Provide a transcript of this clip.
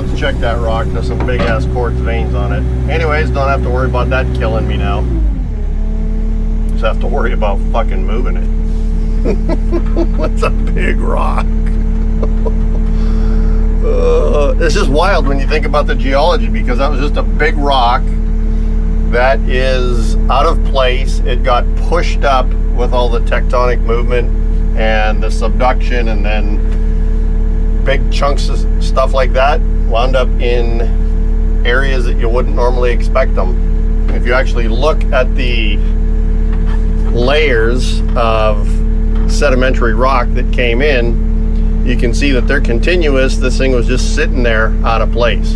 let's check that rock. There's some big ass quartz veins on it. Anyways, don't have to worry about that killing me now. Just have to worry about fucking moving it. What's a big rock? uh, it's just wild when you think about the geology because that was just a big rock that is out of place. It got pushed up with all the tectonic movement and the subduction and then big chunks of stuff like that wound up in areas that you wouldn't normally expect them. If you actually look at the layers of sedimentary rock that came in, you can see that they're continuous. This thing was just sitting there out of place.